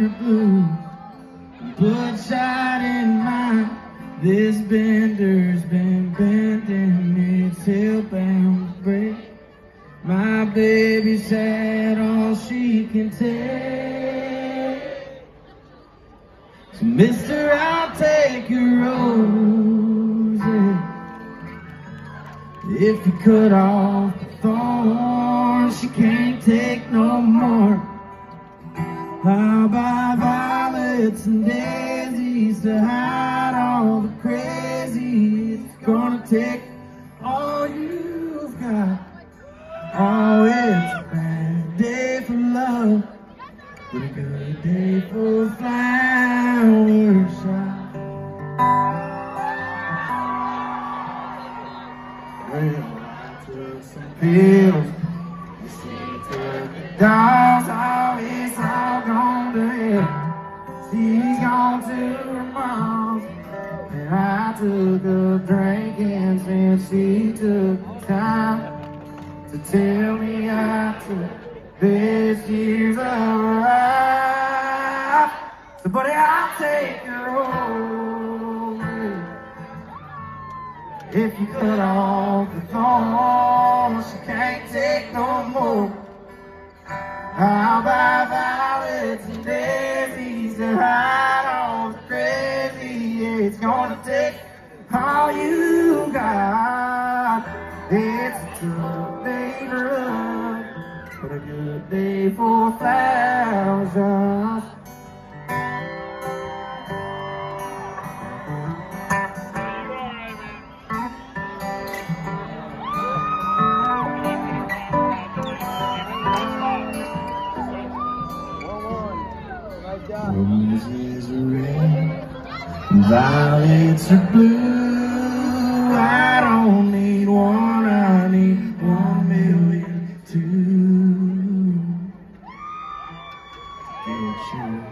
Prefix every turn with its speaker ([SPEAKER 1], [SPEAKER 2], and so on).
[SPEAKER 1] in her blue. Bloodshot in mine. This bender's been bending, it's hellbound to break. My baby's had all she can take. So, mister, I'll take your roses. If you cut off the thorns, she can't take no more. I'll buy violets and daisies to hide all the crazy. It's gonna take all you've got. Oh, it's a bad day for love, but a good day for flower shot. Well, I took some pills. You see, took the dogs, oh, She's gone to her mom's. And I took a drink and since she took the time to tell me I took this year's her life. So, buddy, I'll take your old if you cut off the thorns, she can't take no more. All the crazy. It's gonna take all you got. It's a tough day love, but a good day for thousands. Roses red, violets are blue. I don't need one, I need one million to get you.